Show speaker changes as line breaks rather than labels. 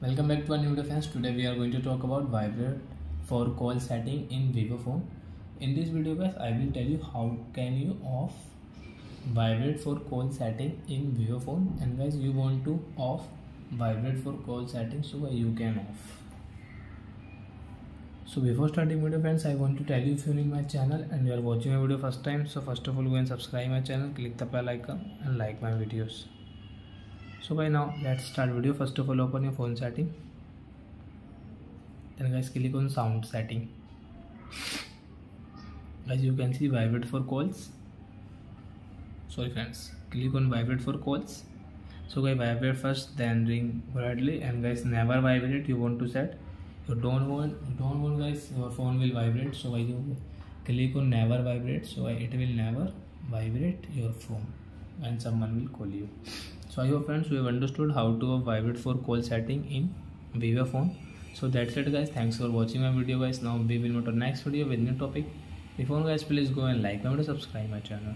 Welcome back to our new friends. Today we are going to talk about vibrate for call setting in Vivo phone. In this video guys, I will tell you how can you off vibrate for call setting in Vivo phone and guys you want to off vibrate for call setting so you can off. So before starting video friends, I want to tell you if you are in my channel and you are watching my video first time, so first of all go and subscribe my channel, click the bell icon and like my videos so by now let's start video. First of all open your phone setting. Then guys click on sound setting. As you can see vibrate for calls. Sorry friends. Click on vibrate for calls. So guys vibrate first then ring brightly and guys never vibrate. You want to set. You don't want don't want guys your phone will vibrate. So guys you click on never vibrate? So it will never vibrate your phone and someone will call you. So i hope friends we have understood how to vibrate for call setting in vivo phone. So that's it guys. Thanks for watching my video guys. Now we will meet our next video with new topic. Before guys please go and like comment subscribe my channel